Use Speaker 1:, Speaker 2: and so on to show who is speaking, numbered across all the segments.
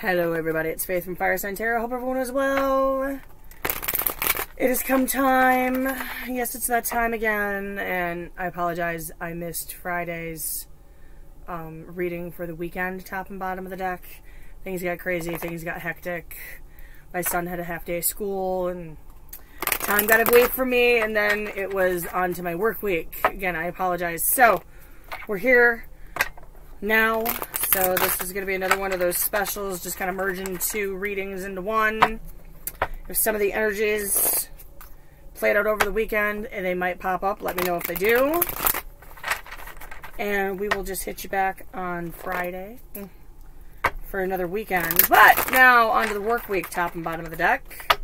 Speaker 1: Hello, everybody. It's Faith from Fire Sign Tarot. Hope everyone is well. It has come time. Yes, it's that time again, and I apologize. I missed Friday's um, reading for the weekend, top and bottom of the deck. Things got crazy. Things got hectic. My son had a half day school, and time got away from me, and then it was on to my work week. Again, I apologize. So, we're here now. So this is going to be another one of those specials, just kind of merging two readings into one. If some of the energies played out over the weekend and they might pop up, let me know if they do. And we will just hit you back on Friday for another weekend. But now onto the work week, top and bottom of the deck.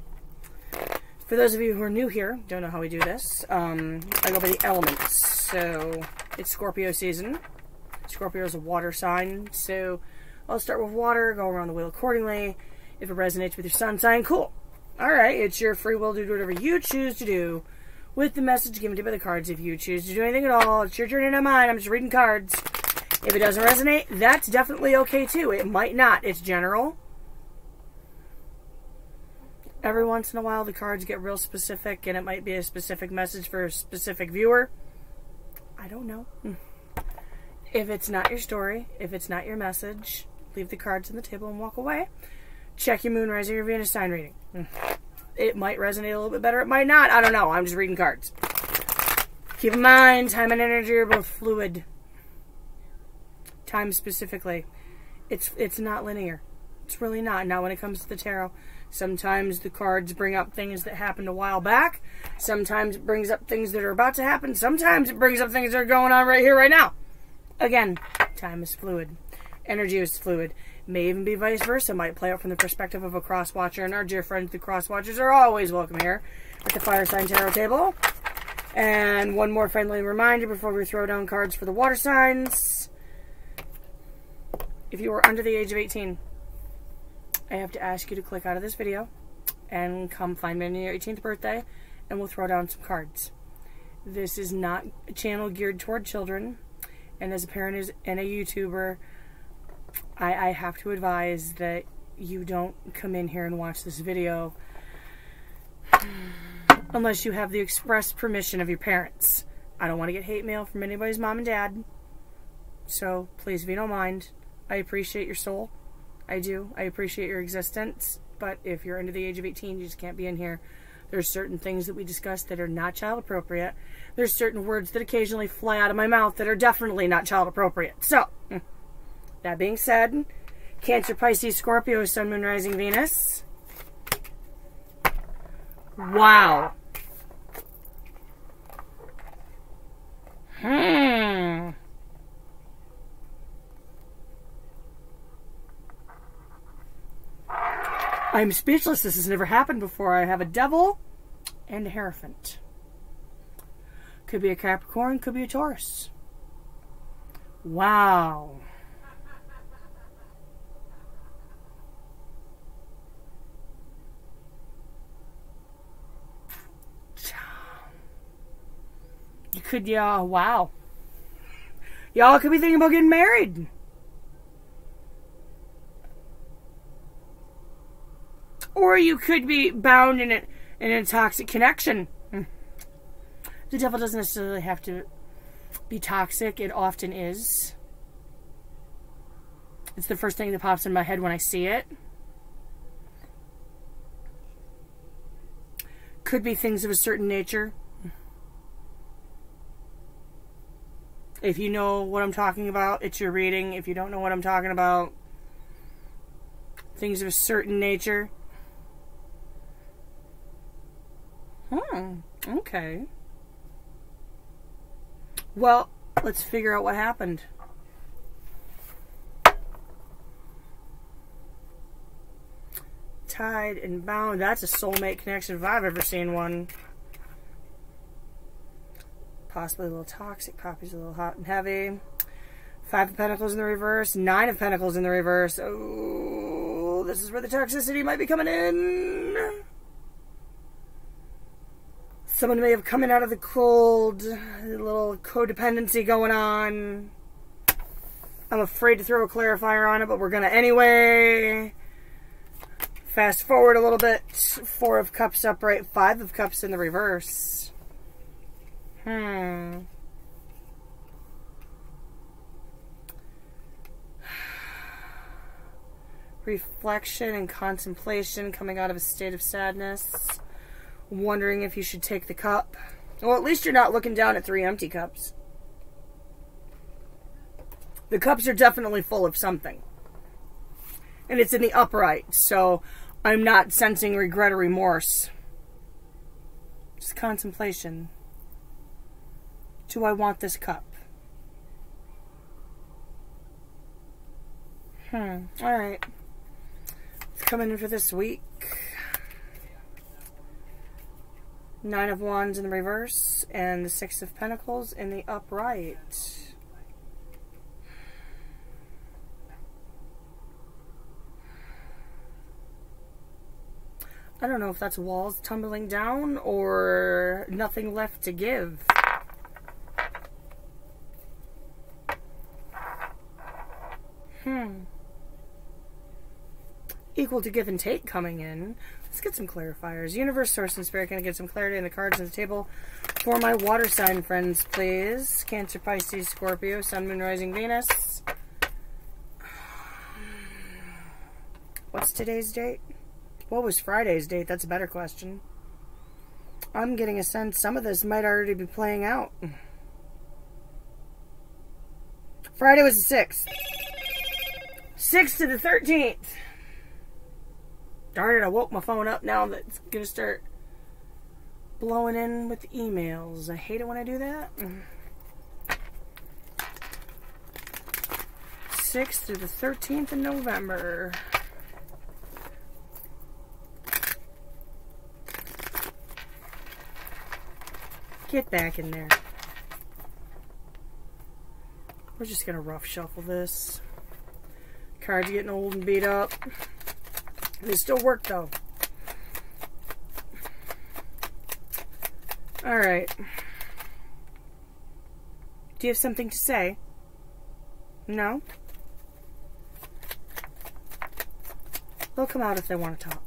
Speaker 1: For those of you who are new here, don't know how we do this, um, I go by the elements. So it's Scorpio season. Scorpio is a water sign, so I'll start with water, go around the wheel accordingly. If it resonates with your sun sign, cool. Alright, it's your free will to do whatever you choose to do with the message given to you by the cards. If you choose to do anything at all, it's your journey, not mine. I'm just reading cards. If it doesn't resonate, that's definitely okay too. It might not. It's general. Every once in a while, the cards get real specific, and it might be a specific message for a specific viewer. I don't know. Hmm. Hmm. If it's not your story, if it's not your message, leave the cards on the table and walk away. Check your moon, rising, your Venus sign reading. It might resonate a little bit better. It might not. I don't know. I'm just reading cards. Keep in mind, time and energy are both fluid. Time specifically, it's it's not linear. It's really not. Now, when it comes to the tarot, sometimes the cards bring up things that happened a while back. Sometimes it brings up things that are about to happen. Sometimes it brings up things that are going on right here, right now. Again, time is fluid. Energy is fluid. May even be vice versa. Might play out from the perspective of a cross watcher. And our dear friends, the cross watchers, are always welcome here at the Fire Sign Tarot table. And one more friendly reminder before we throw down cards for the water signs. If you are under the age of 18, I have to ask you to click out of this video and come find me on your 18th birthday, and we'll throw down some cards. This is not a channel geared toward children and as a parent and a YouTuber, I, I have to advise that you don't come in here and watch this video unless you have the express permission of your parents. I don't want to get hate mail from anybody's mom and dad. So please, if you don't mind, I appreciate your soul. I do. I appreciate your existence. But if you're under the age of 18, you just can't be in here. There's certain things that we discuss that are not child appropriate. There's certain words that occasionally fly out of my mouth that are definitely not child appropriate. So, that being said, Cancer, Pisces, Scorpio, Sun, Moon, Rising, Venus. Wow. Hmm. I'm speechless. This has never happened before. I have a devil and a Hierophant. Could be a Capricorn, could be a Taurus. Wow. You could, yeah, wow. Y'all could be thinking about getting married. Or you could be bound in, it, in a toxic connection. The devil doesn't necessarily have to be toxic. It often is. It's the first thing that pops in my head when I see it. Could be things of a certain nature. If you know what I'm talking about, it's your reading. If you don't know what I'm talking about, things of a certain nature. Hmm, okay. Well, let's figure out what happened. Tied and bound. That's a soulmate connection if I've ever seen one. Possibly a little toxic. Poppy's a little hot and heavy. Five of Pentacles in the reverse. Nine of Pentacles in the reverse. Oh, this is where the toxicity might be coming in. Someone may have coming out of the cold, a little codependency going on. I'm afraid to throw a clarifier on it, but we're going to anyway. Fast forward a little bit. Four of Cups upright, Five of Cups in the reverse. Hmm. Reflection and contemplation coming out of a state of sadness. Wondering if you should take the cup. Well, at least you're not looking down at three empty cups. The cups are definitely full of something. And it's in the upright, so I'm not sensing regret or remorse. Just contemplation. Do I want this cup? Hmm. Alright. It's coming in for this week. Nine of Wands in the reverse, and the Six of Pentacles in the upright. I don't know if that's walls tumbling down or nothing left to give. Hmm. Equal to give and take coming in. Let's get some clarifiers. Universe, Source, and Spirit. Can I get some clarity in the cards on the table for my water sign friends, please? Cancer, Pisces, Scorpio, Sun, Moon, Rising, Venus. What's today's date? What was Friday's date? That's a better question. I'm getting a sense some of this might already be playing out. Friday was the 6th. 6th to the 13th. Darn it, I woke my phone up now that's going to start blowing in with emails. I hate it when I do that. 6th through the 13th of November. Get back in there. We're just going to rough shuffle this. Cards getting old and beat up. They still work though. Alright. Do you have something to say? No? They'll come out if they want to talk.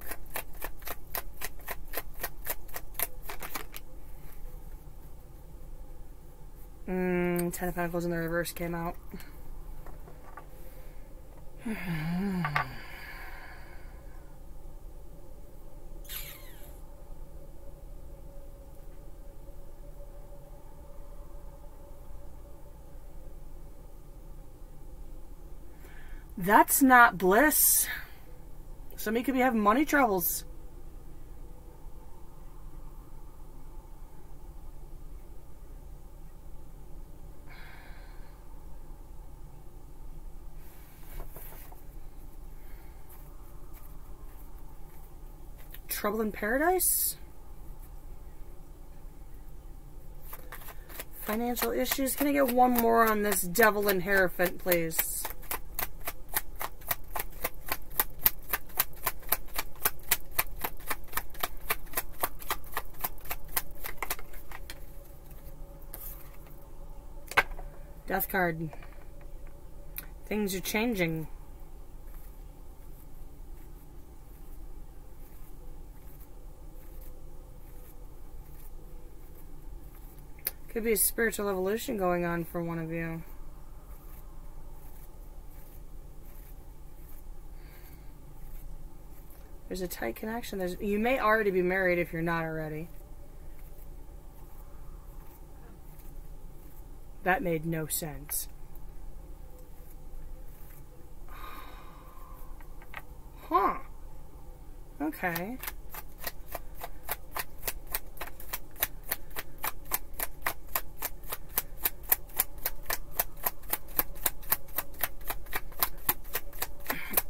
Speaker 1: Mm, Ten of Pentacles in the reverse came out. That's not bliss. Somebody could be having money troubles. Trouble in Paradise? Financial issues. Can I get one more on this Devil and Hierophant, please? Card. Things are changing. Could be a spiritual evolution going on for one of you. There's a tight connection. There's, you may already be married if you're not already. That made no sense. Huh. Okay.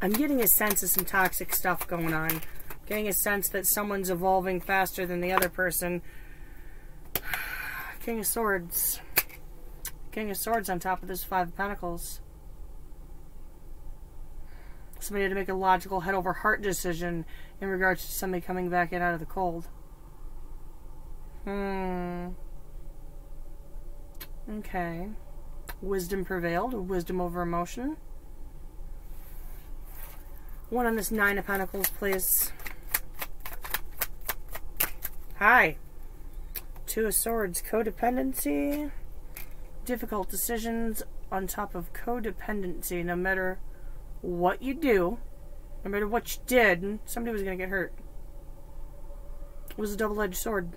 Speaker 1: I'm getting a sense of some toxic stuff going on. Getting a sense that someone's evolving faster than the other person. King of Swords. King of Swords on top of this Five of Pentacles. Somebody had to make a logical head over heart decision in regards to somebody coming back in out of the cold. Hmm. Okay. Wisdom prevailed. Wisdom over emotion. One on this Nine of Pentacles, please. Hi. Two of Swords, codependency. Difficult decisions on top of codependency. No matter what you do, no matter what you did, somebody was going to get hurt. It was a double edged sword.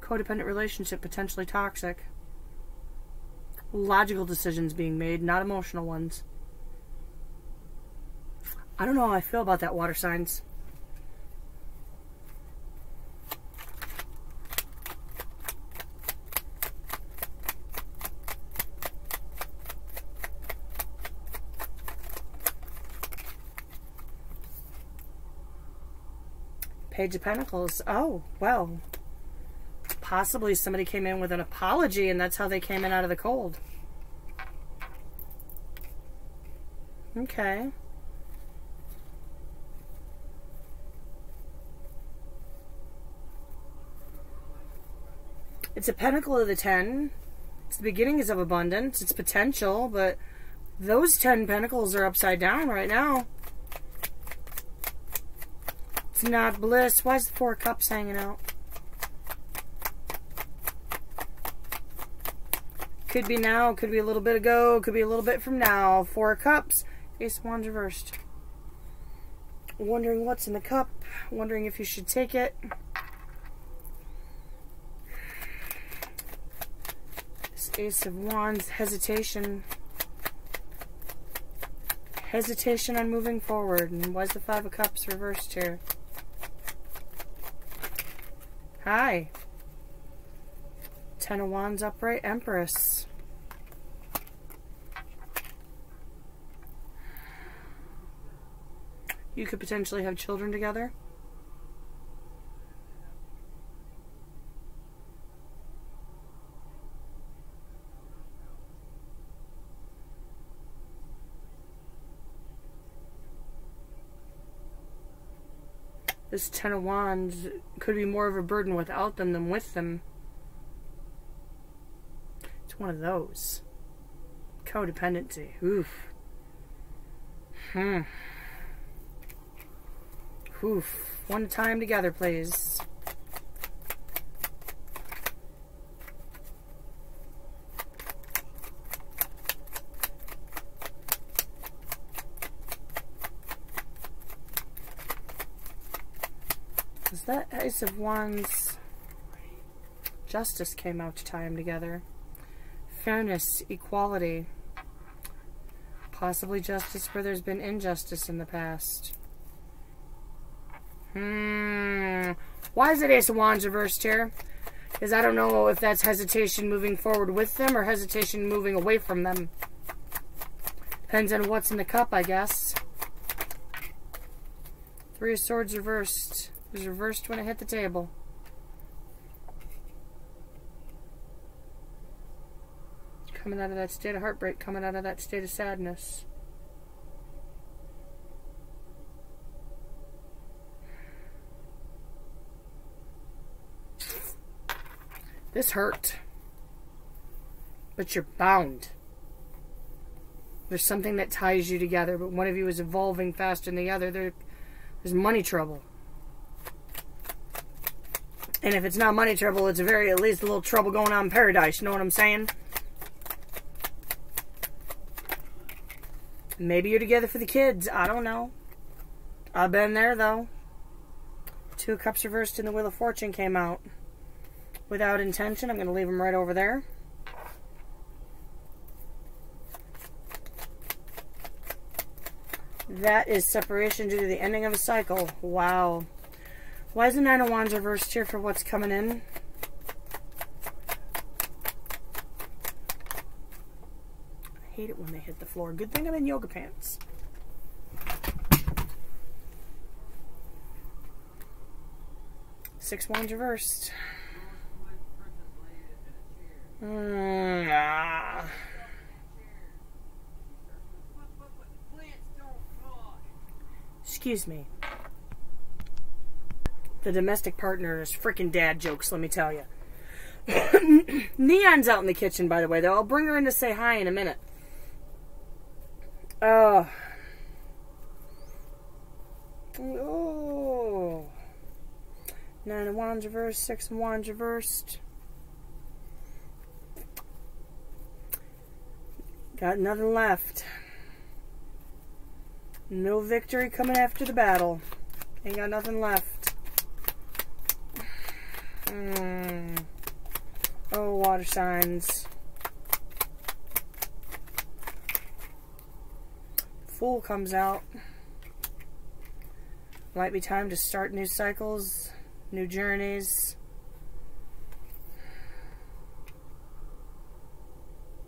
Speaker 1: Codependent relationship, potentially toxic. Logical decisions being made, not emotional ones. I don't know how I feel about that, water signs. Page of Pentacles. Oh, well. Possibly somebody came in with an apology and that's how they came in out of the cold. Okay. It's a pentacle of the ten. It's the beginnings of abundance. It's potential, but those ten pentacles are upside down right now. Not bliss. Why is the four cups hanging out? Could be now, could be a little bit ago, could be a little bit from now. Four cups. Ace of Wands reversed. Wondering what's in the cup. Wondering if you should take it. Ace of Wands, hesitation. Hesitation on moving forward. And why is the Five of Cups reversed here? Hi. Ten of Wands upright, Empress. You could potentially have children together. This Ten of Wands could be more of a burden without them than with them. It's one of those. Codependency. Oof. Hmm. Oof. One time together, please. Is that Ace of Wands? Justice came out to tie them together. Fairness, equality. Possibly justice where there's been injustice in the past. Hmm. Why is it Ace of Wands reversed here? Because I don't know if that's hesitation moving forward with them or hesitation moving away from them. Depends on what's in the cup, I guess. Three of Swords reversed was reversed when it hit the table. Coming out of that state of heartbreak, coming out of that state of sadness. This hurt. But you're bound. There's something that ties you together, but one of you is evolving faster than the other. There, there's money trouble. And if it's not money trouble, it's very at least a little trouble going on in paradise. You know what I'm saying? Maybe you're together for the kids. I don't know. I've been there, though. Two cups reversed in the Wheel of Fortune came out. Without intention, I'm going to leave them right over there. That is separation due to the ending of a cycle. Wow. Why is the Nine of Wands reversed here for what's coming in? I hate it when they hit the floor. Good thing I'm in yoga pants. Six Wands reversed. Mm, ah. Excuse me the domestic partner is freaking dad jokes, let me tell you. Neon's out in the kitchen, by the way, though. I'll bring her in to say hi in a minute. Oh. Oh. Nine of Wands reversed, Six of Wands reversed. Got nothing left. No victory coming after the battle. Ain't got nothing left. Mm. Oh, water signs. Fool comes out. Might be time to start new cycles, new journeys.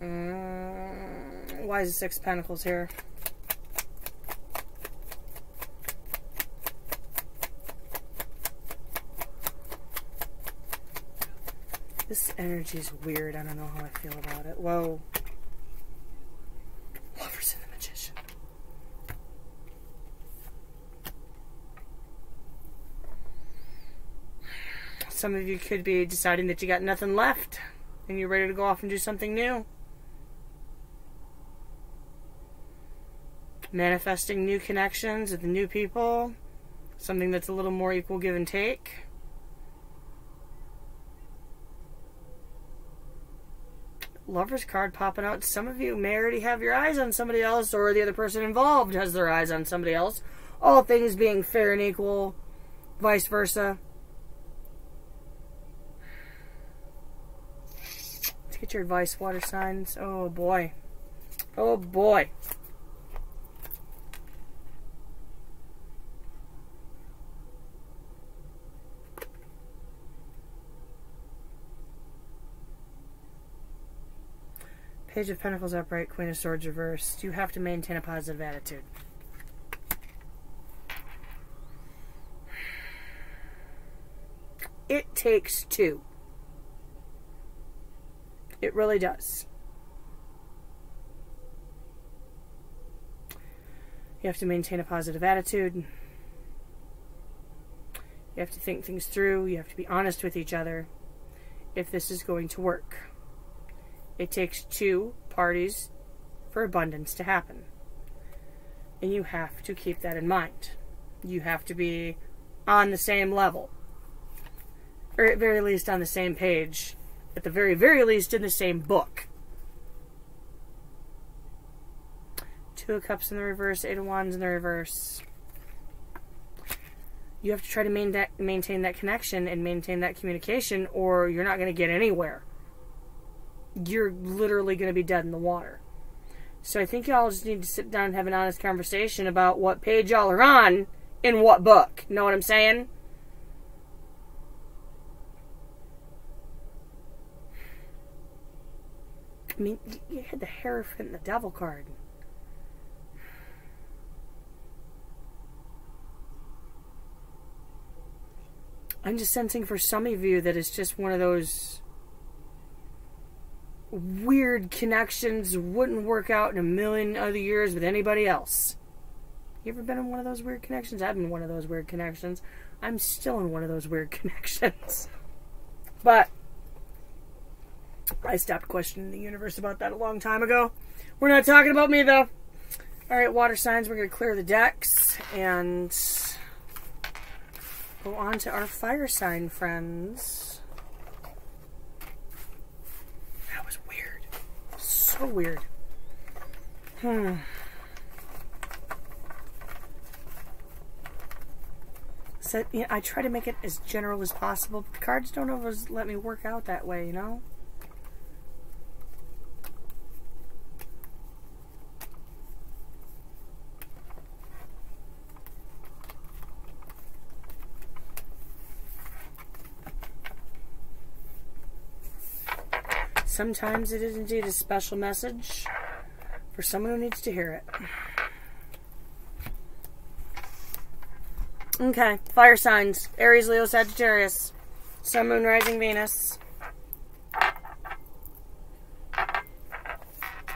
Speaker 1: Mm, why is the Six Pentacles here? This energy is weird. I don't know how I feel about it. Whoa. Lovers and the Magician. Some of you could be deciding that you got nothing left and you're ready to go off and do something new. Manifesting new connections with new people. Something that's a little more equal give and take. Lover's card popping out. Some of you may already have your eyes on somebody else, or the other person involved has their eyes on somebody else. All things being fair and equal, vice versa. Let's get your advice, water signs. Oh boy. Oh boy. Page of Pentacles upright, Queen of Swords reversed. You have to maintain a positive attitude. It takes two. It really does. You have to maintain a positive attitude. You have to think things through. You have to be honest with each other if this is going to work. It takes two parties for abundance to happen. And you have to keep that in mind. You have to be on the same level. Or at very least on the same page. At the very, very least in the same book. Two of Cups in the reverse, Eight of Wands in the reverse. You have to try to maintain that connection and maintain that communication, or you're not going to get anywhere you're literally going to be dead in the water. So I think y'all just need to sit down and have an honest conversation about what page y'all are on in what book. Know what I'm saying? I mean, you had the Hierophant and the Devil card. I'm just sensing for some of you that it's just one of those weird connections wouldn't work out in a million other years with anybody else. You ever been in one of those weird connections? I've been in one of those weird connections. I'm still in one of those weird connections. But I stopped questioning the universe about that a long time ago. We're not talking about me though. All right, water signs. We're going to clear the decks and go on to our fire sign friends. So weird. Hmm. So, you know, I try to make it as general as possible, but the cards don't always let me work out that way, you know? Sometimes it is indeed a special message for someone who needs to hear it. Okay, fire signs Aries, Leo, Sagittarius, Sun, Moon, Rising, Venus.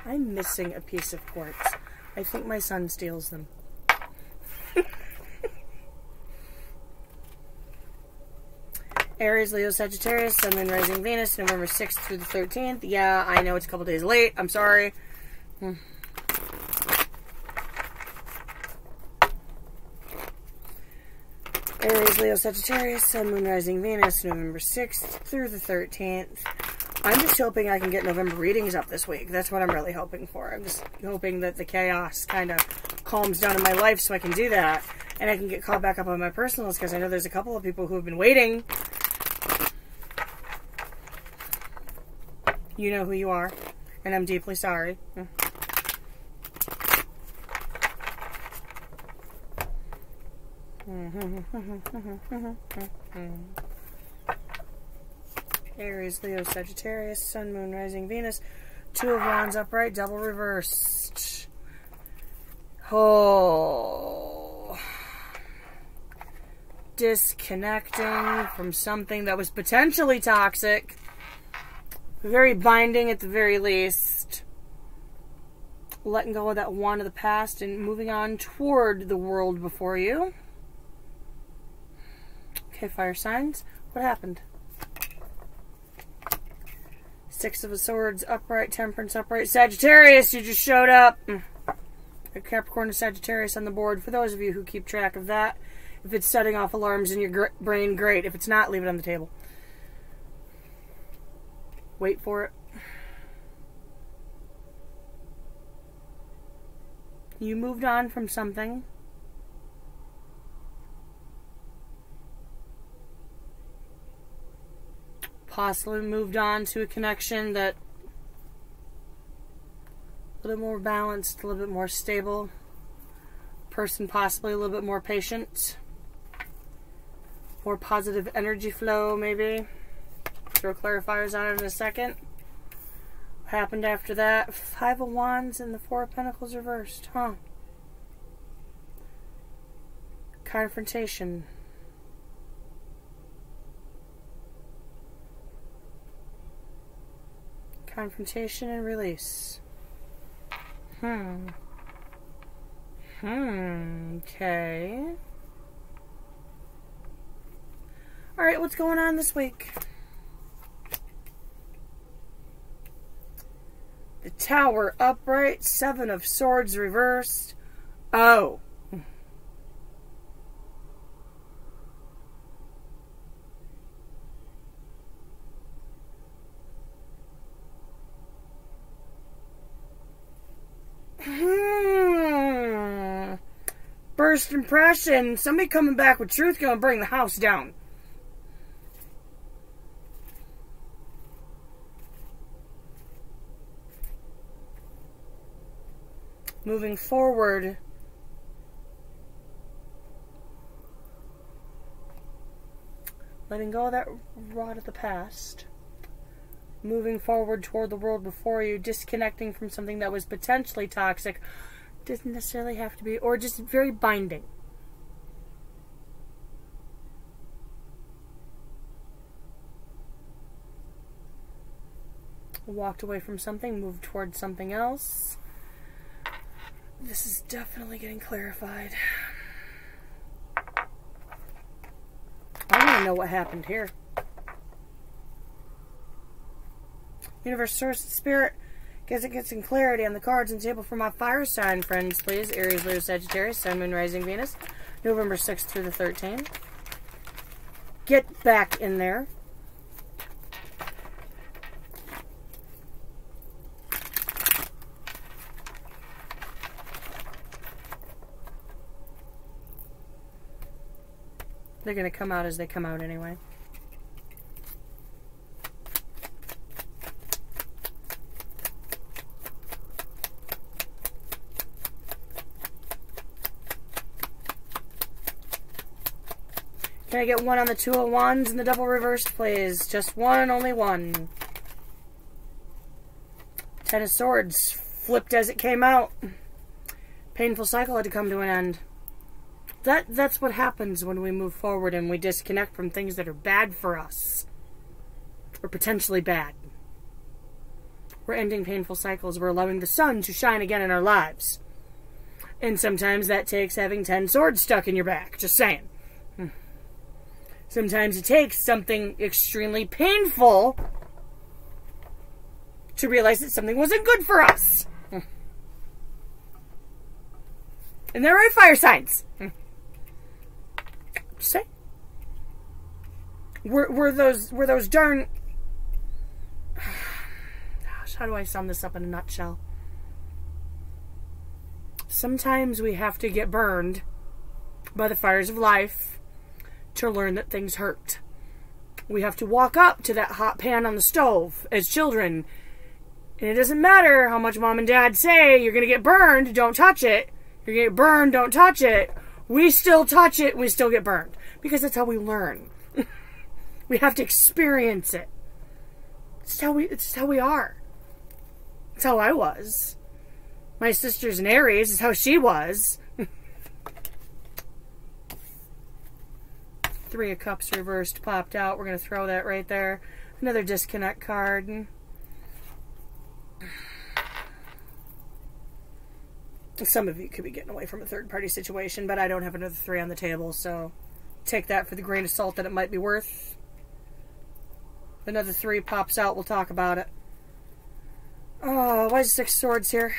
Speaker 1: I'm missing a piece of quartz. I think my son steals them. Aries, Leo, Sagittarius, Sun, Moon, Rising, Venus, November 6th through the 13th. Yeah, I know it's a couple days late. I'm sorry. Hmm. Aries, Leo, Sagittarius, Sun, Moon, Rising, Venus, November 6th through the 13th. I'm just hoping I can get November readings up this week. That's what I'm really hoping for. I'm just hoping that the chaos kind of calms down in my life so I can do that. And I can get caught back up on my personals because I know there's a couple of people who have been waiting You know who you are. And I'm deeply sorry. Mm. Aries, Leo, Sagittarius, Sun, Moon, Rising, Venus. Two of Wands upright, double reversed. Oh. Disconnecting from something that was potentially toxic. Very binding at the very least. Letting go of that wand of the past and moving on toward the world before you. Okay, fire signs. What happened? Six of Swords, upright, Temperance, upright. Sagittarius, you just showed up. Capricorn and Sagittarius on the board. For those of you who keep track of that, if it's setting off alarms in your brain, great. If it's not, leave it on the table. Wait for it. You moved on from something. possibly moved on to a connection that a little more balanced, a little bit more stable. Person possibly a little bit more patient. More positive energy flow, maybe. Throw clarifiers on it in a second. What happened after that? Five of Wands and the Four of Pentacles reversed, huh? Confrontation. Confrontation and release. Hmm. Hmm. Okay. Alright, what's going on this week? The Tower upright, Seven of Swords reversed. Oh. Hmm. first impression, somebody coming back with truth gonna bring the house down. Moving forward, letting go of that rot of the past, moving forward toward the world before you, disconnecting from something that was potentially toxic doesn't necessarily have to be, or just very binding. Walked away from something, moved towards something else. This is definitely getting clarified. I want to know what happened here. Universe, Source, Spirit, Guess it gets some clarity on the cards and table for my fire sign friends, please. Aries, Leo, Sagittarius, Sun, Moon, Rising, Venus. November 6th through the 13th. Get back in there. They're going to come out as they come out anyway. Can I get one on the two of wands and the double reversed, please? Just one, only one. Ten of swords, flipped as it came out. Painful cycle had to come to an end. That That's what happens when we move forward and we disconnect from things that are bad for us. Or potentially bad. We're ending painful cycles. We're allowing the sun to shine again in our lives. And sometimes that takes having ten swords stuck in your back. Just saying. Hmm. Sometimes it takes something extremely painful to realize that something wasn't good for us. Hmm. And there are fire signs. Hmm. Say. We're, we're those we're those darn Gosh, how do I sum this up in a nutshell? Sometimes we have to get burned by the fires of life to learn that things hurt. We have to walk up to that hot pan on the stove as children. And it doesn't matter how much mom and dad say you're going to get burned, don't touch it. You're going to get burned, don't touch it. We still touch it, we still get burned. Because that's how we learn. we have to experience it. It's how we it's how we are. It's how I was. My sister's an Aries is how she was. Three of Cups reversed popped out. We're going to throw that right there. Another disconnect card. Some of you could be getting away from a third party situation, but I don't have another three on the table, so take that for the grain of salt that it might be worth. If another three pops out, we'll talk about it. Oh, why is six swords here?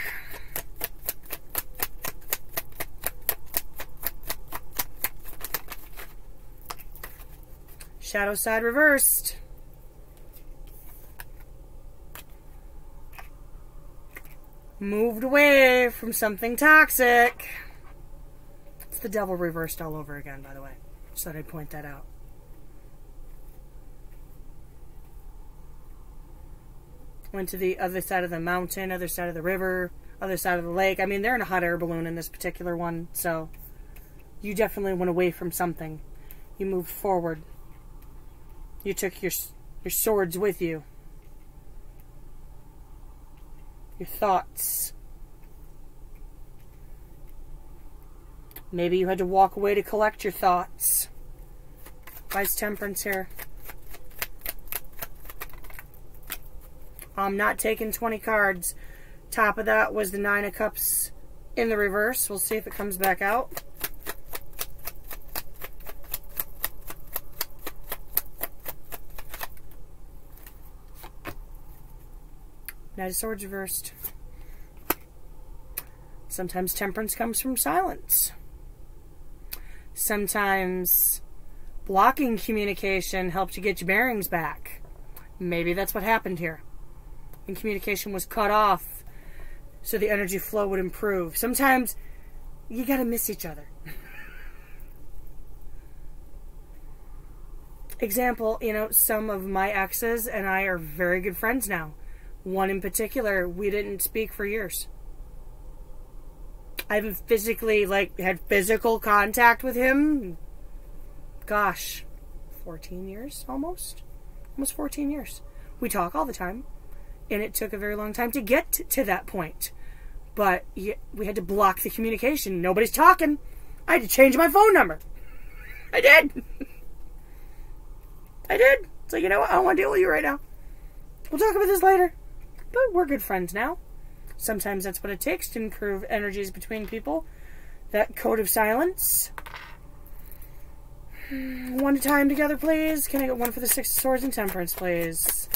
Speaker 1: Shadow side reversed. Moved away from something toxic. It's the devil reversed all over again, by the way. Just thought I'd point that out. Went to the other side of the mountain, other side of the river, other side of the lake. I mean, they're in a hot air balloon in this particular one, so you definitely went away from something. You moved forward. You took your your swords with you. Your thoughts. Maybe you had to walk away to collect your thoughts. Why's temperance here? I'm not taking 20 cards. Top of that was the Nine of Cups in the reverse. We'll see if it comes back out. Knight of Swords reversed. Sometimes temperance comes from silence. Sometimes blocking communication helps you get your bearings back. Maybe that's what happened here. And communication was cut off so the energy flow would improve. Sometimes you gotta miss each other. Example, you know, some of my exes and I are very good friends now. One in particular, we didn't speak for years. I haven't physically, like, had physical contact with him. Gosh, 14 years almost? Almost 14 years. We talk all the time. And it took a very long time to get to that point. But we had to block the communication. Nobody's talking. I had to change my phone number. I did. I did. So, you know what? I don't want to deal with you right now. We'll talk about this later. But we're good friends now. Sometimes that's what it takes to improve energies between people. That code of silence. Hmm, one time together, please. Can I get one for the Six of Swords and Temperance, please?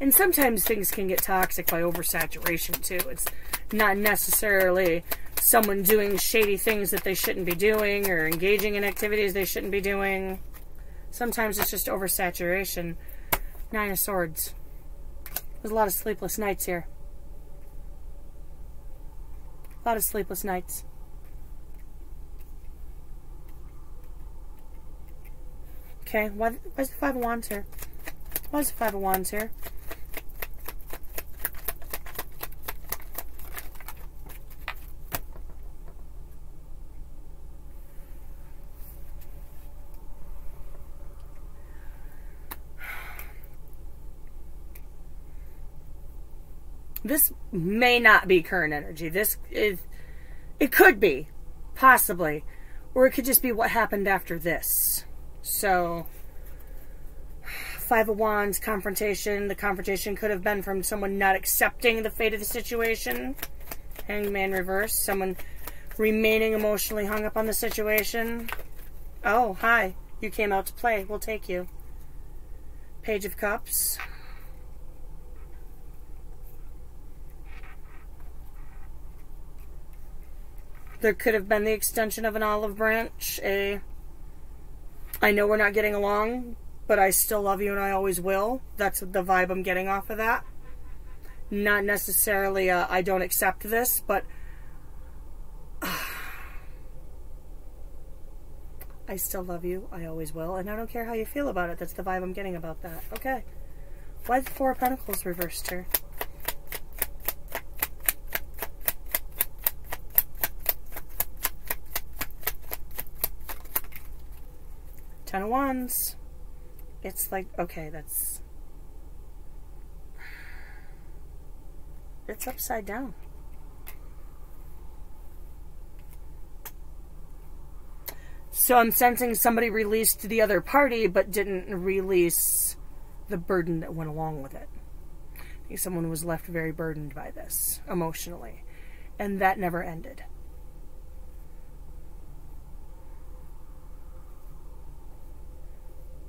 Speaker 1: And sometimes things can get toxic by oversaturation, too. It's not necessarily someone doing shady things that they shouldn't be doing or engaging in activities they shouldn't be doing. Sometimes it's just oversaturation. Nine of Swords. There's a lot of sleepless nights here. A lot of sleepless nights. Okay, why, why is the Five of Wands here? Why is the Five of Wands here? This may not be current energy. This is, it could be, possibly, or it could just be what happened after this. So, Five of Wands, confrontation. The confrontation could have been from someone not accepting the fate of the situation. Hangman reverse. Someone remaining emotionally hung up on the situation. Oh, hi. You came out to play. We'll take you. Page of Cups. There could have been the extension of an olive branch, a I know we're not getting along, but I still love you and I always will. That's the vibe I'm getting off of that. Not necessarily uh, I don't accept this, but I still love you. I always will. And I don't care how you feel about it. That's the vibe I'm getting about that. Okay. Why the Four of Pentacles reversed here? Ten of Wands. It's like, okay, that's... It's upside down. So I'm sensing somebody released the other party, but didn't release the burden that went along with it. Someone was left very burdened by this emotionally, and that never ended.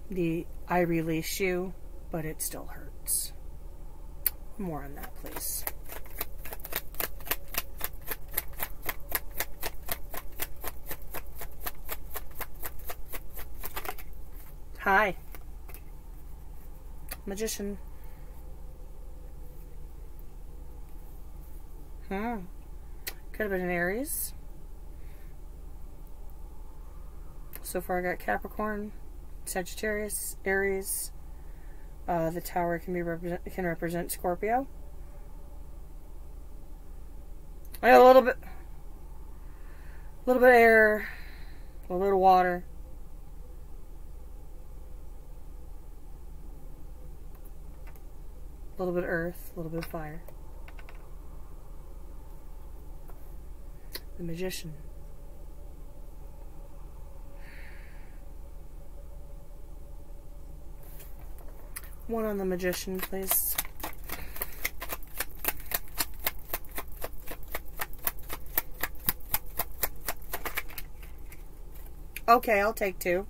Speaker 1: The I release you, but it still hurts. More on that, please. Hi. Magician. Hmm. Could have been an Aries. So far I got Capricorn, Sagittarius, Aries. Uh, the tower can be represent can represent Scorpio. I got a little bit, a little bit of air, a little water. A little bit of earth, a little bit of fire. The magician. One on the magician, please. Okay, I'll take two.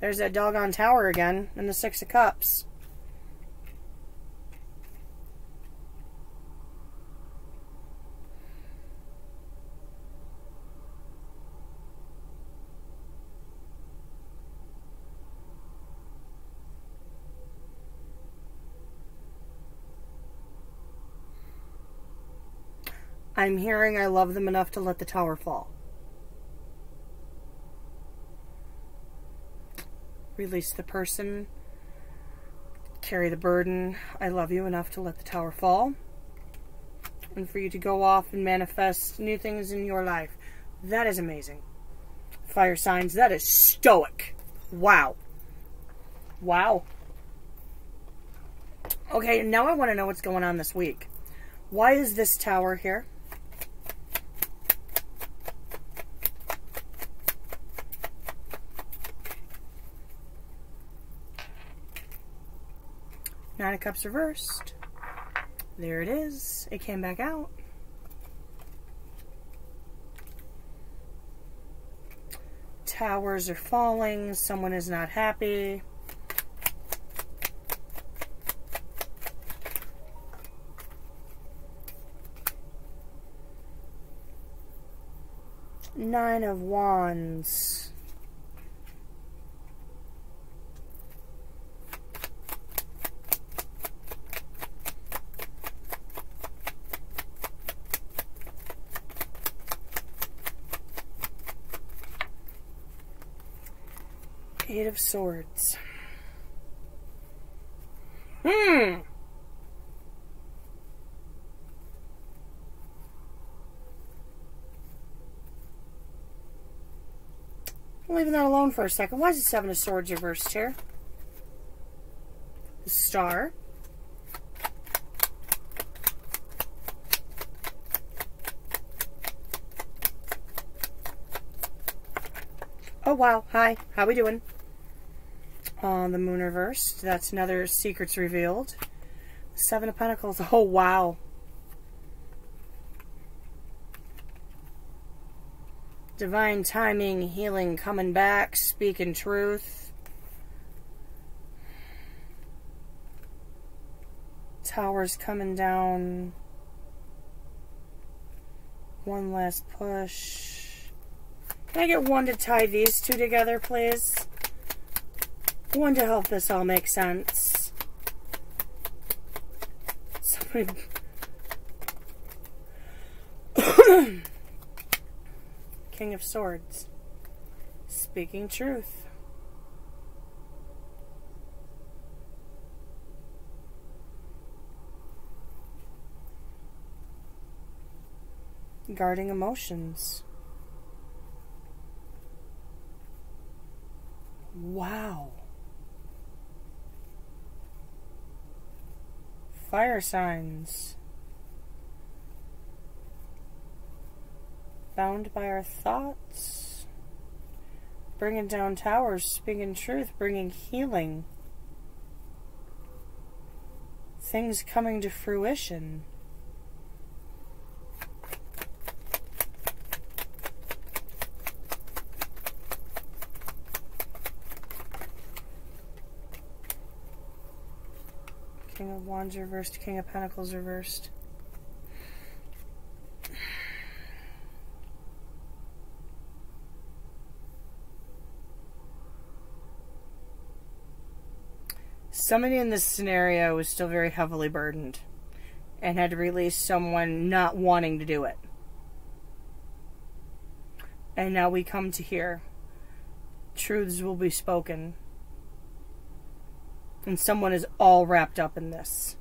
Speaker 1: There's that doggone tower again, and the Six of Cups. I'm hearing I love them enough to let the tower fall. Release the person. Carry the burden. I love you enough to let the tower fall. And for you to go off and manifest new things in your life. That is amazing. Fire signs, that is stoic. Wow. Wow. Okay, now I want to know what's going on this week. Why is this tower here? Nine of Cups reversed. There it is. It came back out. Towers are falling. Someone is not happy. Nine of Wands. Eight of Swords. Hmm. leaving that alone for a second. Why is it Seven of Swords reversed here? The Star. Oh wow, hi, how we doing? On the moon reversed. That's another secrets revealed. Seven of Pentacles. Oh, wow. Divine timing, healing, coming back, speaking truth. Towers coming down. One last push. Can I get one to tie these two together, please? One to help this all make sense. Somebody. King of Swords. Speaking truth. Guarding emotions. Wow. Fire signs. Bound by our thoughts. Bringing down towers, speaking truth, bringing healing. Things coming to fruition. King Wands reversed, King of Pentacles reversed. Somebody in this scenario was still very heavily burdened and had to release someone not wanting to do it. And now we come to here. Truths will be spoken and someone is all wrapped up in this.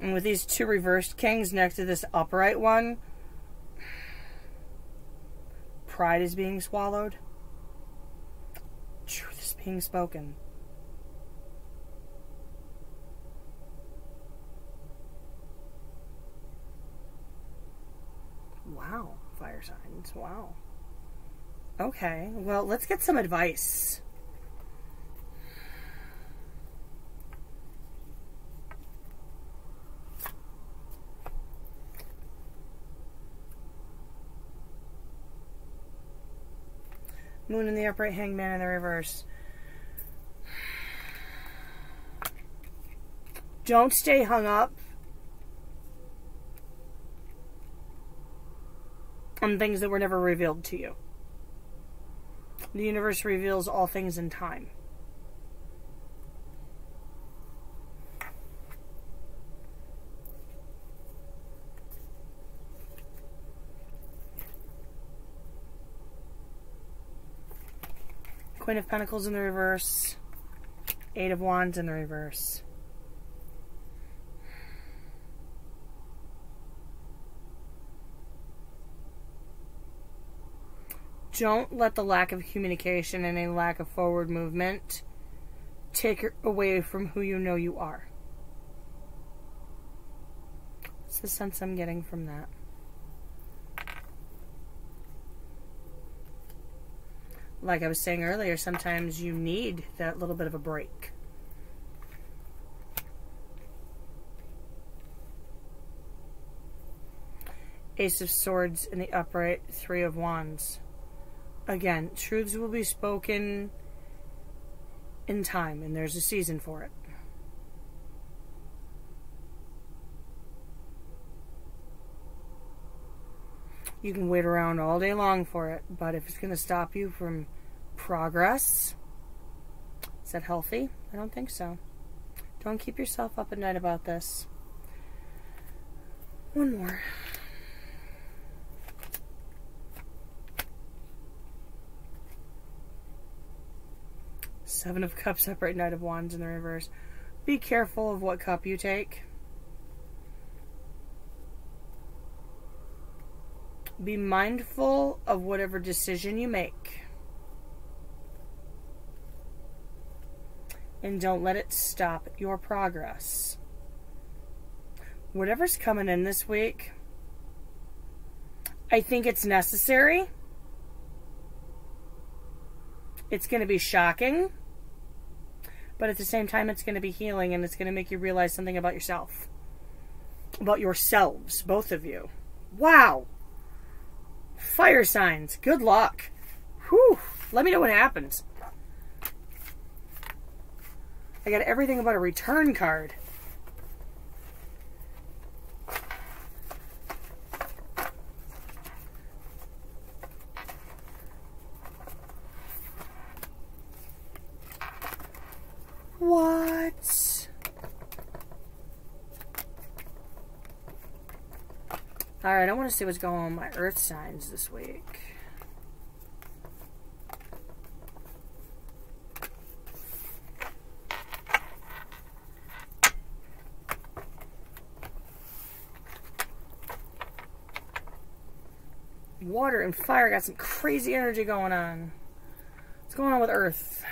Speaker 1: And with these two reversed kings next to this upright one, pride is being swallowed. Truth is being spoken. Wow, fire signs. Wow. Okay, well, let's get some advice. Moon in the upright, hangman in the reverse. Don't stay hung up on things that were never revealed to you. The universe reveals all things in time. Queen of Pentacles in the reverse. Eight of Wands in the reverse. Don't let the lack of communication and a lack of forward movement take away from who you know you are. It's the sense I'm getting from that. Like I was saying earlier, sometimes you need that little bit of a break. Ace of Swords in the upright, Three of Wands. Again, truths will be spoken in time, and there's a season for it. You can wait around all day long for it, but if it's going to stop you from progress, is that healthy? I don't think so. Don't keep yourself up at night about this. One more. Seven of Cups, upright Knight of Wands in the reverse. Be careful of what cup you take. Be mindful of whatever decision you make. And don't let it stop your progress. Whatever's coming in this week, I think it's necessary. It's going to be shocking. But at the same time, it's going to be healing and it's going to make you realize something about yourself. About yourselves, both of you. Wow. Fire signs. Good luck. Whew. Let me know what happens. I got everything about a return card. What? Alright, I want to see what's going on with my earth signs this week. Water and fire got some crazy energy going on. What's going on with Earth?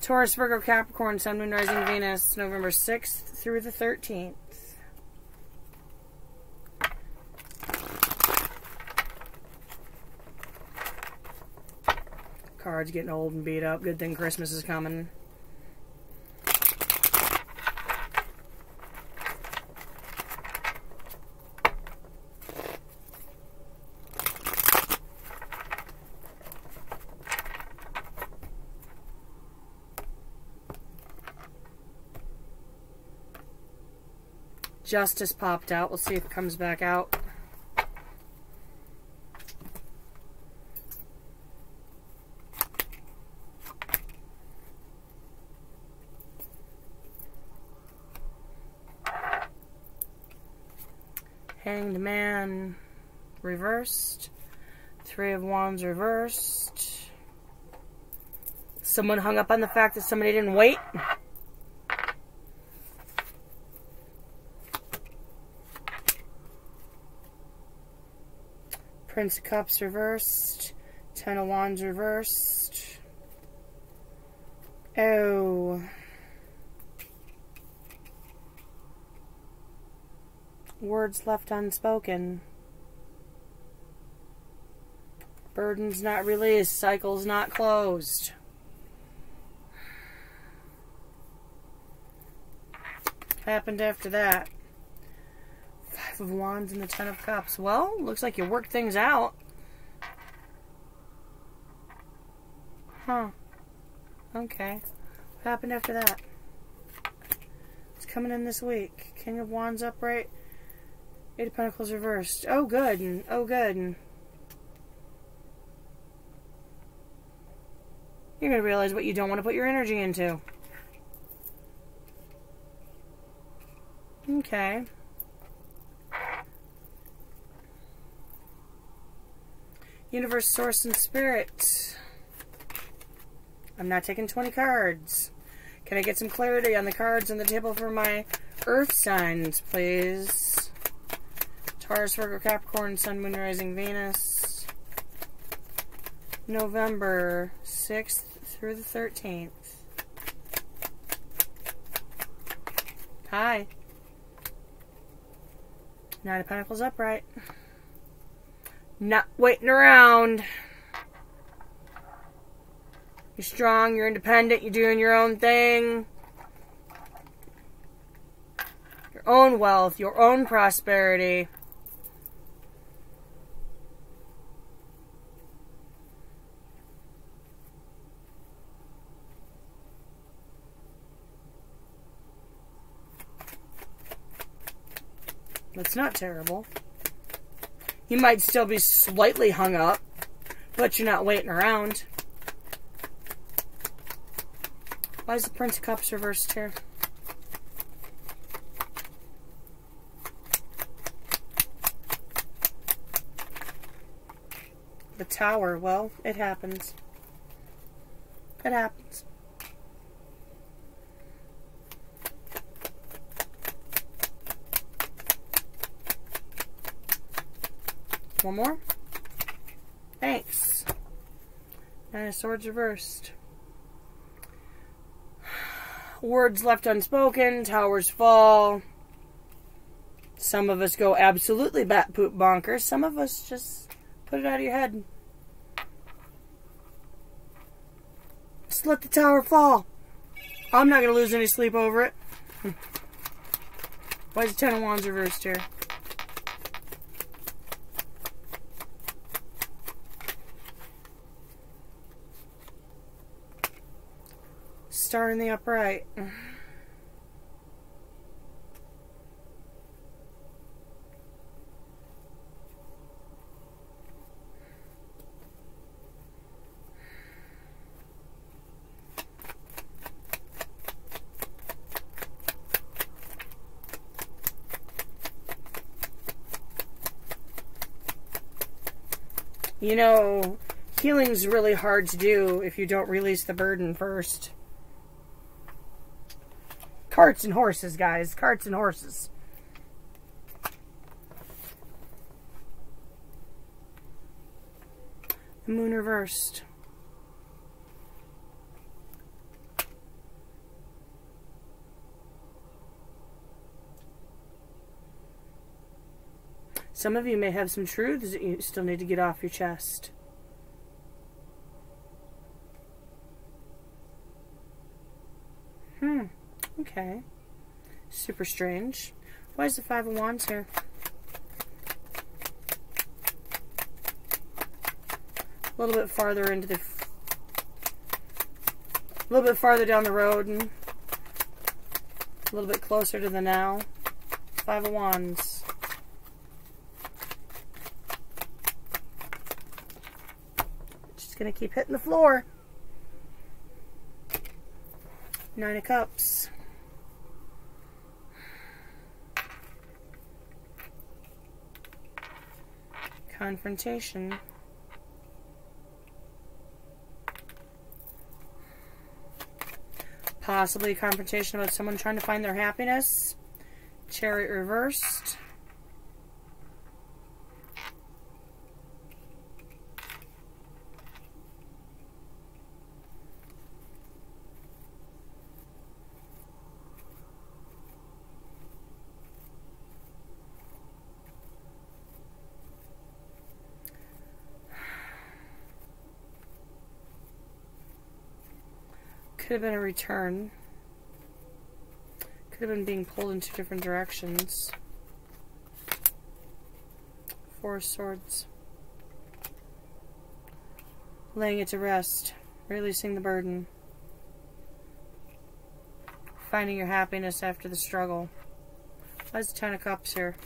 Speaker 1: Taurus, Virgo, Capricorn, Sun, Moon, Rising, Venus, November 6th through the 13th. Cards getting old and beat up. Good thing Christmas is coming. Justice popped out. We'll see if it comes back out. Hanged Man reversed. Three of Wands reversed. Someone hung up on the fact that somebody didn't wait. Prince of Cups reversed. Ten of Wands reversed. Oh. Words left unspoken. Burdens not released. Cycles not closed. Happened after that of Wands and the Ten of Cups. Well, looks like you worked things out. Huh. Okay. What happened after that? It's coming in this week. King of Wands upright. Eight of Pentacles reversed. Oh, good. And oh, good. You're going to realize what you don't want to put your energy into. Okay. Universe, Source, and Spirit. I'm not taking 20 cards. Can I get some clarity on the cards on the table for my Earth signs, please? Taurus, Virgo, Capricorn, Sun, Moon, Rising, Venus. November 6th through the 13th. Hi. Nine of Pentacles upright. Not waiting around. You're strong, you're independent, you're doing your own thing. Your own wealth, your own prosperity. That's not terrible. You might still be slightly hung up, but you're not waiting around. Why is the Prince of Cups reversed here? The tower, well, it happens. It happens. One more? Thanks. Nine of Swords reversed. Words left unspoken, towers fall. Some of us go absolutely bat poop bonkers. Some of us just put it out of your head. Just let the tower fall. I'm not going to lose any sleep over it. Why is the Ten of Wands reversed here? star in the upright. You know, healing's really hard to do if you don't release the burden first. Carts and horses, guys. Carts and horses. The moon reversed. Some of you may have some truths that you still need to get off your chest. Hmm. Okay. Super strange. Why is the Five of Wands here? A little bit farther into the... A little bit farther down the road and a little bit closer to the now. Five of Wands. Just going to keep hitting the floor. Nine of Cups. Confrontation. Possibly a confrontation about someone trying to find their happiness. Chariot reversed. Could have been a return. Could have been being pulled in two different directions. Four swords. Laying it to rest. Releasing the burden. Finding your happiness after the struggle. Why is the Ten of Cups here?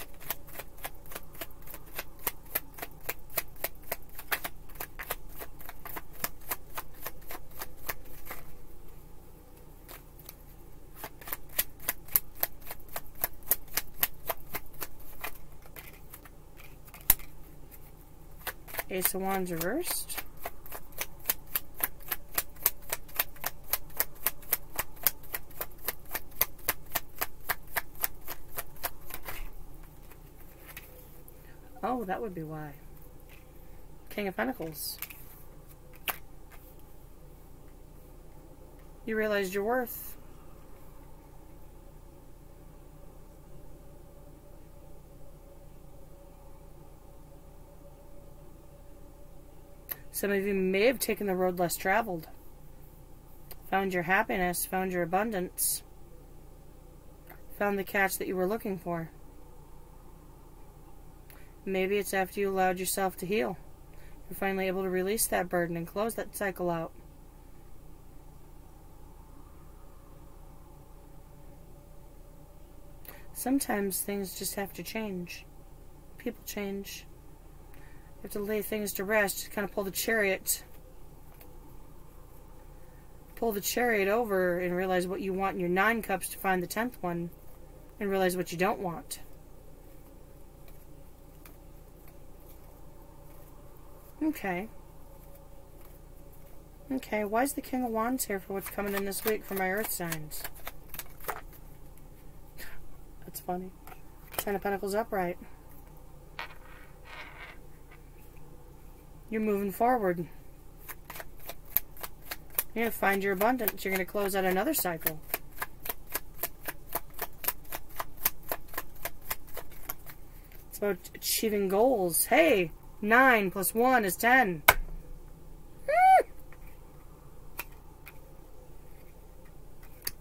Speaker 1: Ace of Wands reversed. Oh, that would be why. King of Pentacles. You realized your worth. Some of you may have taken the road less traveled, found your happiness, found your abundance, found the catch that you were looking for. Maybe it's after you allowed yourself to heal. You're finally able to release that burden and close that cycle out. Sometimes things just have to change. People change have to lay things to rest, kind of pull the chariot. Pull the chariot over and realize what you want in your nine cups to find the tenth one, and realize what you don't want. Okay. Okay, why is the King of Wands here for what's coming in this week for my Earth signs? That's funny. Ten of Pentacles upright. You're moving forward. You're going to find your abundance. You're going to close out another cycle. It's about achieving goals. Hey, 9 plus 1 is 10.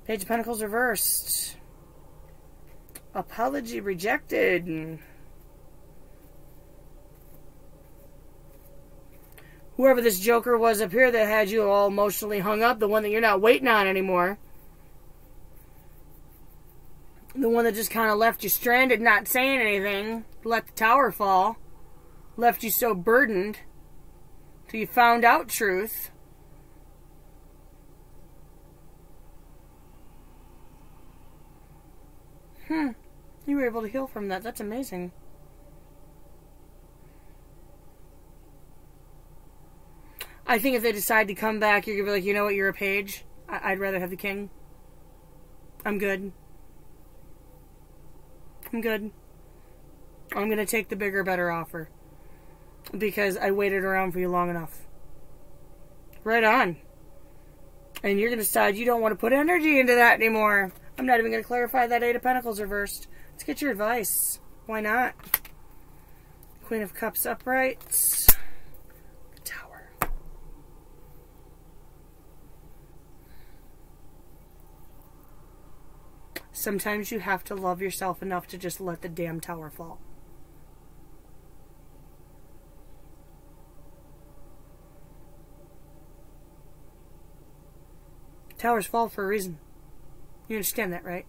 Speaker 1: Page of Pentacles reversed. Apology rejected. Whoever this joker was up here that had you all emotionally hung up, the one that you're not waiting on anymore. The one that just kind of left you stranded, not saying anything, let the tower fall, left you so burdened till you found out truth. Hmm. You were able to heal from that. That's amazing. I think if they decide to come back, you're gonna be like, you know what, you're a page. I- I'd rather have the king. I'm good. I'm good. I'm gonna take the bigger, better offer because I waited around for you long enough. Right on. And you're gonna decide you don't want to put energy into that anymore. I'm not even gonna clarify that Eight of Pentacles reversed. Let's get your advice. Why not? Queen of Cups upright. Tower. Sometimes you have to love yourself enough to just let the damn tower fall. Towers fall for a reason. You understand that, right?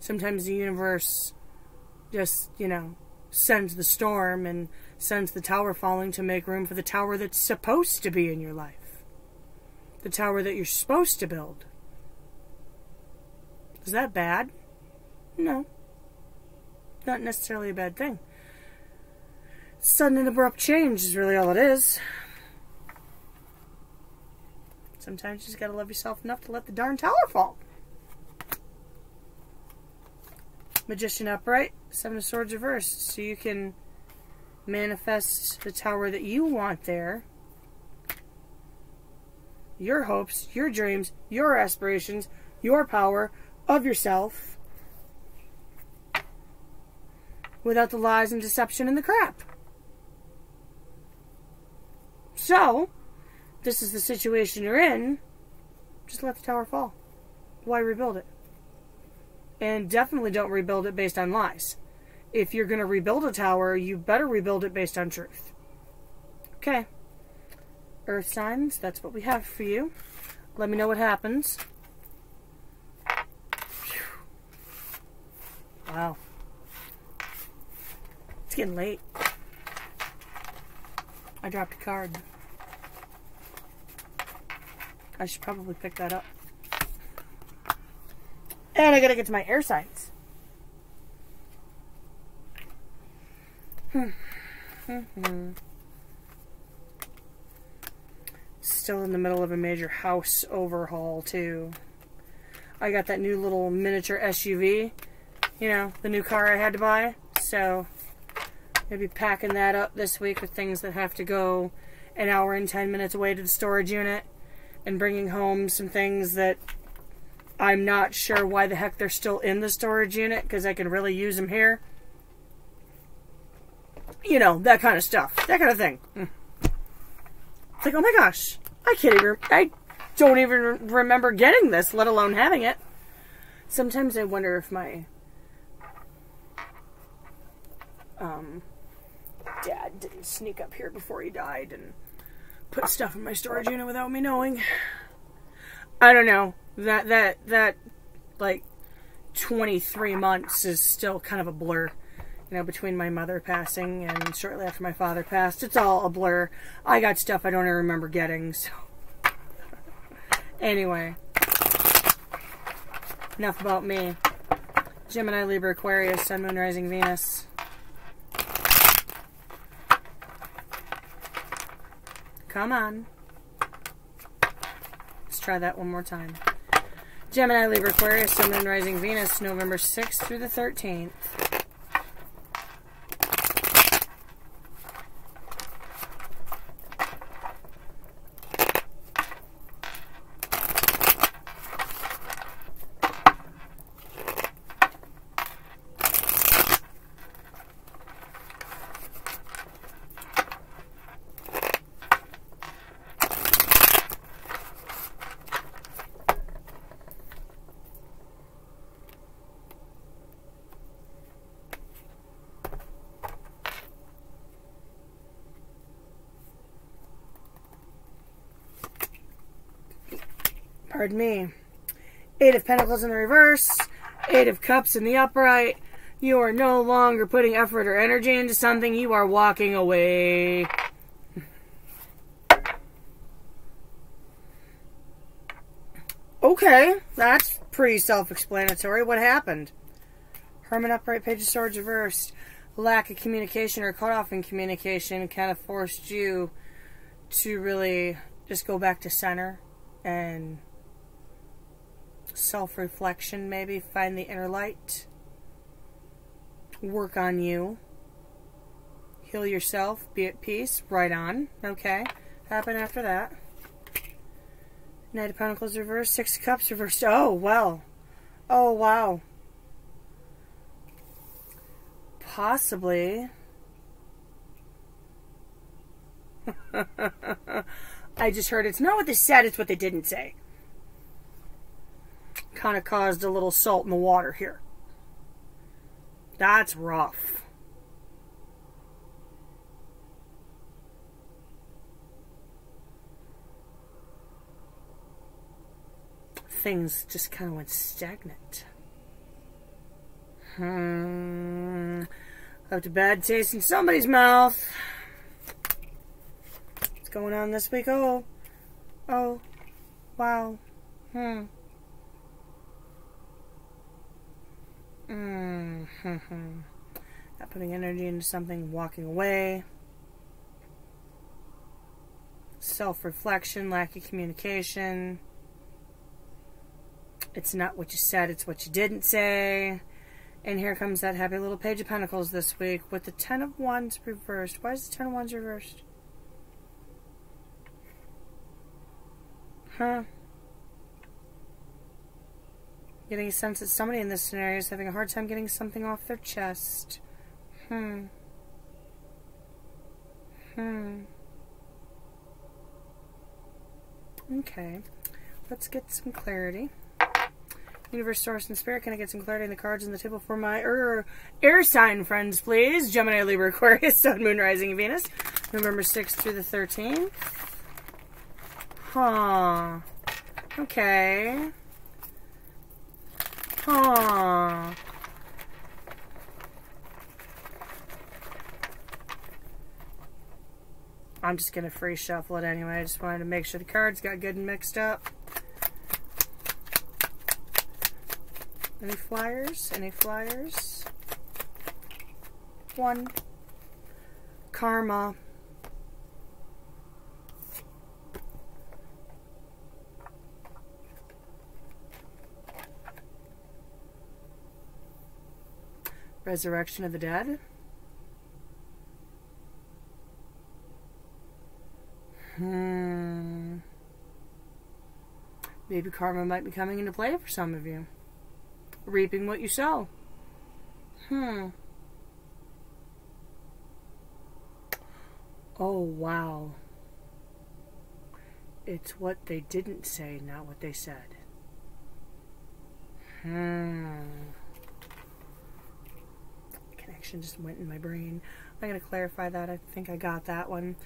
Speaker 1: Sometimes the universe just, you know, sends the storm and sends the tower falling to make room for the tower that's supposed to be in your life. The tower that you're supposed to build. Is that bad? No. Not necessarily a bad thing. Sudden and abrupt change is really all it is. Sometimes you just gotta love yourself enough to let the darn tower fall. Magician upright, Seven of Swords reversed. So you can manifest the tower that you want there. Your hopes, your dreams, your aspirations, your power of yourself without the lies and deception and the crap. So, this is the situation you're in, just let the tower fall. Why rebuild it? And definitely don't rebuild it based on lies. If you're going to rebuild a tower, you better rebuild it based on truth. Okay. Earth signs, that's what we have for you. Let me know what happens. Wow. It's getting late. I dropped a card. I should probably pick that up. And I gotta get to my air signs. Still in the middle of a major house overhaul, too. I got that new little miniature SUV. You know, the new car I had to buy. So, I'll be packing that up this week with things that have to go an hour and 10 minutes away to the storage unit and bringing home some things that I'm not sure why the heck they're still in the storage unit because I can really use them here. You know, that kind of stuff. That kind of thing. Mm. It's like, oh my gosh, I can't even, I don't even remember getting this, let alone having it. Sometimes I wonder if my um, dad didn't sneak up here before he died and put stuff in my storage unit without me knowing. I don't know. That that that like 23 months is still kind of a blur. You know, between my mother passing and shortly after my father passed, it's all a blur. I got stuff I don't even remember getting, so anyway. Enough about me. Gemini, Libra, Aquarius, Sun, Moon, Rising, Venus. Come on. Let's try that one more time. Gemini, Libra, Aquarius, Sun, Moon, Rising, Venus, November 6th through the 13th. Pardon me. Eight of Pentacles in the reverse. Eight of Cups in the upright. You are no longer putting effort or energy into something. You are walking away. Okay, that's pretty self-explanatory. What happened? Hermit upright, Page of Swords reversed. Lack of communication or cut off in communication kind of forced you to really just go back to center and self reflection, maybe find the inner light, work on you, heal yourself, be at peace, right on. Okay, happen after that. Knight of Pentacles reversed, Six of Cups reversed. Oh, well. Oh, wow. Possibly. I just heard it's not what they said, it's what they didn't say. Kind of caused a little salt in the water here. That's rough. Things just kind of went stagnant. Hmm. Left a bad taste in somebody's mouth. What's going on this week? Oh. Oh. Wow. Hmm. Mm hmm. Not putting energy into something, walking away. Self reflection, lack of communication. It's not what you said, it's what you didn't say. And here comes that happy little Page of Pentacles this week with the Ten of Wands reversed. Why is the Ten of Wands reversed? Huh? Getting a sense that somebody in this scenario is having a hard time getting something off their chest. Hmm. Hmm. Okay. Let's get some clarity. Universe, Source, and Spirit, can I get some clarity in the cards on the table for my er, air sign friends, please? Gemini, Libra, Aquarius, Sun, Moon, Rising, Venus. November 6th through the 13th. Huh. Okay. I'm just going to free shuffle it anyway. I just wanted to make sure the cards got good and mixed up. Any flyers? Any flyers? One. Karma. Resurrection of the Dead. Hmm. Maybe karma might be coming into play for some of you. Reaping what you sow. Hmm. Oh, wow. It's what they didn't say, not what they said. Hmm connection just went in my brain. I'm going to clarify that. I think I got that one.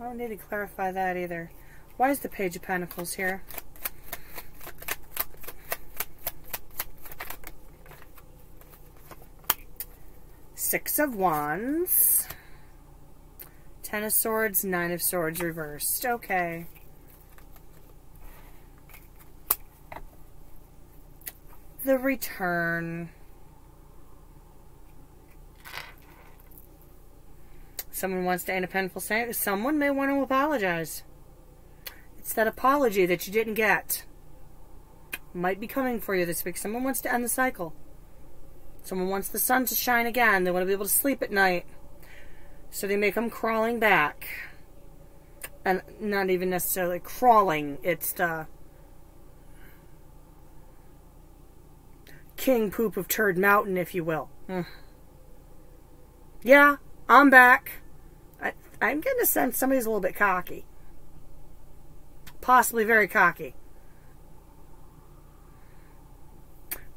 Speaker 1: I don't need to clarify that either. Why is the Page of Pentacles here? Six of Wands. Ten of Swords, Nine of Swords reversed. Okay. The Return. Someone wants to end a painful say someone may want to apologize. It's that apology that you didn't get. Might be coming for you this week. Someone wants to end the cycle. Someone wants the sun to shine again. They want to be able to sleep at night. So they make come crawling back. And not even necessarily crawling, it's the king poop of Turd Mountain, if you will. Mm. Yeah, I'm back. I, I'm getting a sense somebody's a little bit cocky. Possibly very cocky.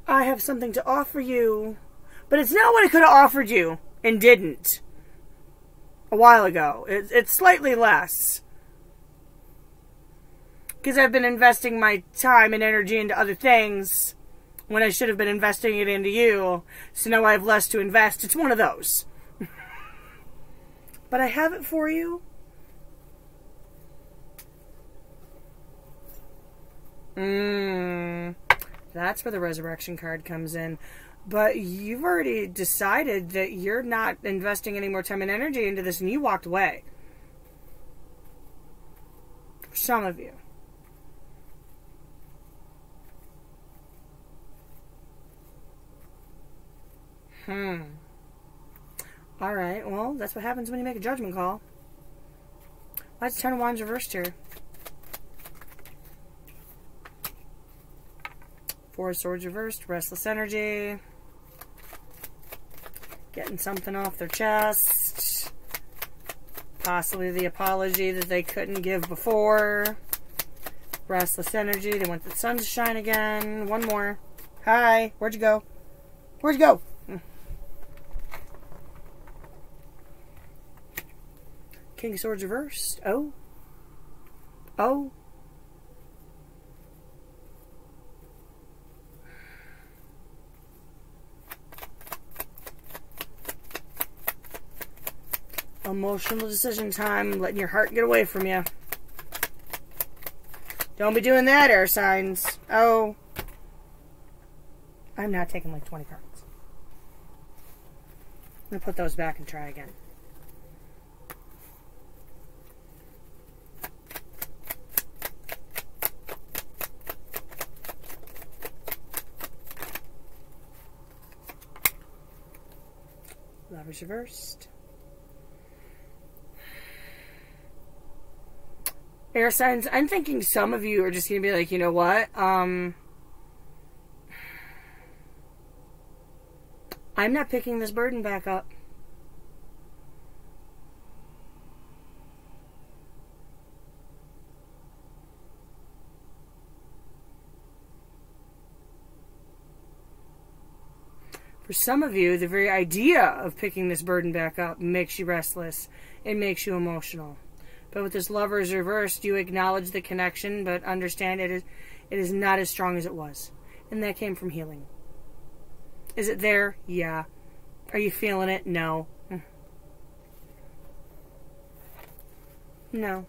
Speaker 1: I have something to offer you, but it's not what I could have offered you and didn't a while ago. It, it's slightly less. Because I've been investing my time and energy into other things when I should have been investing it into you. So now I have less to invest. It's one of those. but I have it for you. Mmm. That's where the resurrection card comes in. But you've already decided that you're not investing any more time and energy into this and you walked away. For some of you. Hmm. All right. Well, that's what happens when you make a judgment call. Ten of Wands reversed here? Four Swords reversed. Restless energy. Getting something off their chest. Possibly the apology that they couldn't give before. Restless energy. They want the sun to shine again. One more. Hi. Where'd you go? Where'd you go? Hmm. King of Swords reversed. Oh. Oh. Emotional decision time, letting your heart get away from you. Don't be doing that, air signs. Oh. I'm not taking like 20 cards. I'm going to put those back and try again. Lovers reversed. Air signs, I'm thinking some of you are just going to be like, you know what? Um, I'm not picking this burden back up. For some of you, the very idea of picking this burden back up makes you restless. It makes you emotional. But with this lovers reversed, you acknowledge the connection, but understand it is it is not as strong as it was. And that came from healing. Is it there? Yeah. Are you feeling it? No. Hmm. No.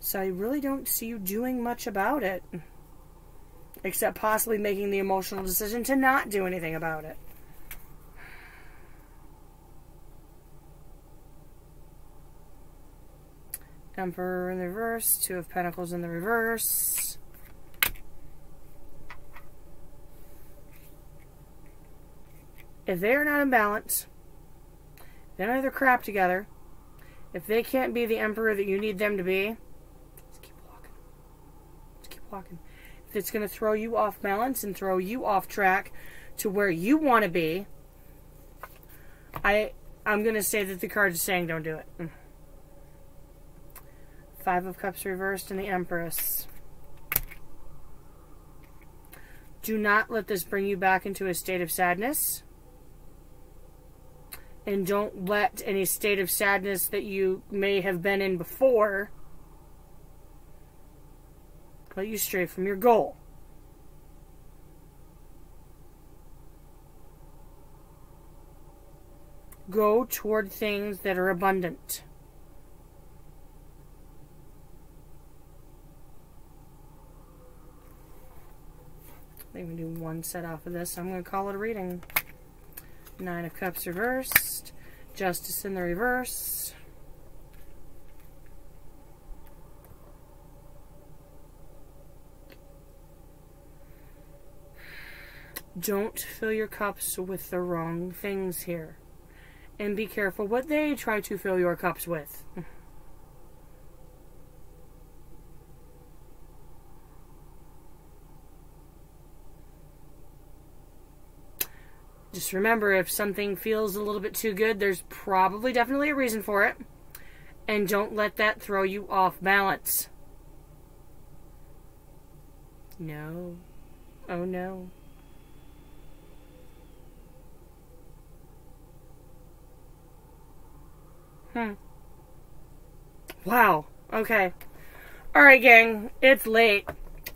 Speaker 1: So I really don't see you doing much about it except possibly making the emotional decision to not do anything about it. Emperor in the reverse, Two of Pentacles in the reverse. If they are not in balance, they don't have their crap together, if they can't be the emperor that you need them to be, just keep walking. Just keep walking If it's going to throw you off balance and throw you off track to where you want to be, I I'm going to say that the card is saying don't do it. Mm. Five of Cups reversed and the Empress. Do not let this bring you back into a state of sadness. And don't let any state of sadness that you may have been in before put you stray from your goal. Go toward things that are abundant. Let me do one set off of this. I'm going to call it a reading. Nine of Cups reversed. Justice in the reverse. Don't fill your cups with the wrong things here. And be careful what they try to fill your cups with. Just remember, if something feels a little bit too good, there's probably definitely a reason for it. And don't let that throw you off balance. No. Oh no. Hmm. Wow. Okay. Alright, gang. It's late.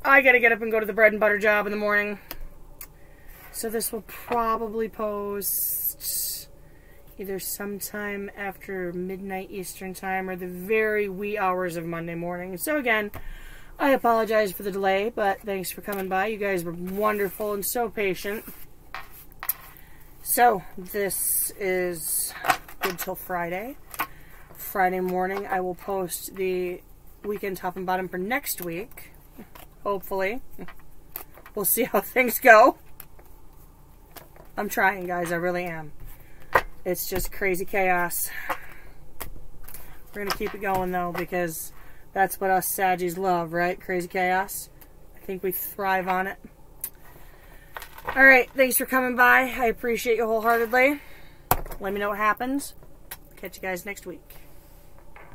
Speaker 1: I gotta get up and go to the bread and butter job in the morning. So this will probably post either sometime after midnight Eastern time or the very wee hours of Monday morning. So again, I apologize for the delay, but thanks for coming by. You guys were wonderful and so patient. So, this is good till Friday. Friday morning, I will post the weekend top and bottom for next week. Hopefully. We'll see how things go. I'm trying, guys. I really am. It's just crazy chaos. We're going to keep it going, though, because that's what us Saggies love, right? Crazy chaos. I think we thrive on it. Alright, thanks for coming by. I appreciate you wholeheartedly. Let me know what happens. Catch you guys next week.